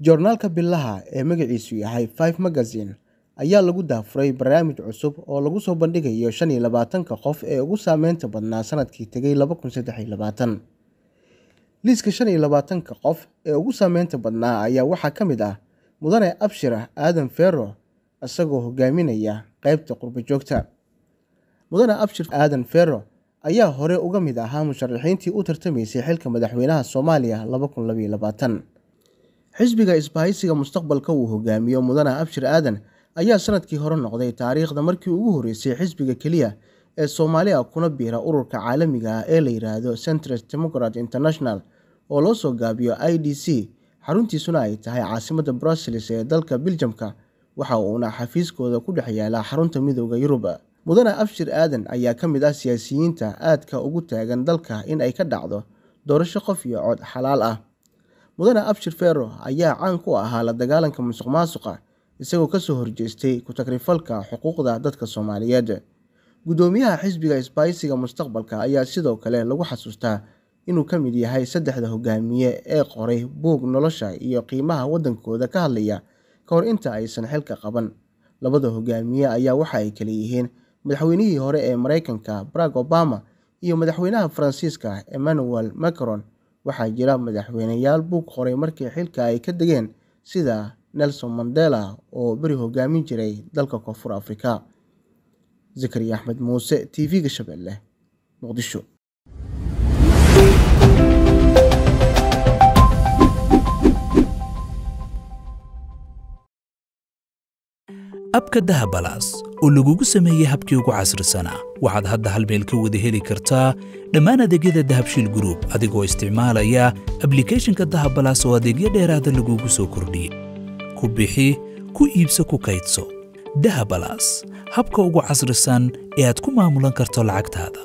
Joornaalka bilaha ee magaciisu yahay Five Magazine ayaa lagu daafuray barnaamij cusub oo lagu soo bandhigayo shan iyo labaatanka qof ee ugu saameynta badnaa sannadkii tagay laba saddex iyo labaatan. Liiska shan iyo labaatanka qof ee ugu saameynta badnaa ayaa waxaa ka mid ah Mudane Abshir Aadan Ferro isagoo hogaaminaya qaybta qurbo-joogta. Mudane Abshir Aadan Ferro ayaa hore uga mid ahaa musharaxiintii u tartamaysay xilka madaxweynaha Soomaaliya laba kun laba labaatan. Xisbiga Isbahaysiga Mustaqbalka uu hogaamiyo Mudane Abshir Aadan ayaa sannadkii hore noqday taariikhda markii ugu horeysay xisbiga keliya ee Soomaaliya kuna biira ururka caalamiga ah ee la yiraahdo Centrist Democrat International oo loo soo gaabiyo IDC xaruntiisuna ay tahay caasimadda Brussels ee dalka Biljamka waxa uuna xafiiskooda ku dhex yaalaa xarunta midowda Yurub. Mudane Abshir Aadan ayaa ka mid ah siyaasiyiinta aadka ugu taagan dalka in ay ka dhacdo doorasho qof iyo cod xalaal ah. Mudane Abshir Ferro ayaa caan ku ahaa la dagaalanka musuqmaasuqa isagoo ka soo horjeestay ku tagrifalka xuquuqda dadka Soomaaliyeed. Guddoomiyaha xisbiga Isbahaysiga Mustaqbalka ayaa sidoo kale lagu xasuustaa inuu ka mid yahay saddexda hogaamiye ee qoray buug nolosha iyo qiimaha waddankooda ka hadlaya ka hor inta aysan xilka qaban. Labada hogaamiye ayaa waxa ay kala yihiin madaxweynihii hore ee Mareykanka Barack Obama iyo madaxweynaha Faransiiska Emmanuel Macron. Waxaa jira madaxweyneyaal buug qoray markii xilka ay ka degeen sida Nelson Mandela oo beri hogaamin jiray dalka Koonfur Afrika. Zakariya Axmed Muuse TV-ga Shabeelle, Muqdisho. Abka dahabalaas oo lagugu sameeyey habkii ugu casrisanaa waxaad hadda hal meel ka wada heli kartaa dhammaan adeegyada dahabshiil group adigoo isticmaalaya ablikhethonka dahabalaas oo adeegyo dheeraada lagugu soo kordhiyey ku bixi ku iibso ku kaydso. Dahabalaas habka ugu casrisan ee aad ku maamulan karto lacagtaada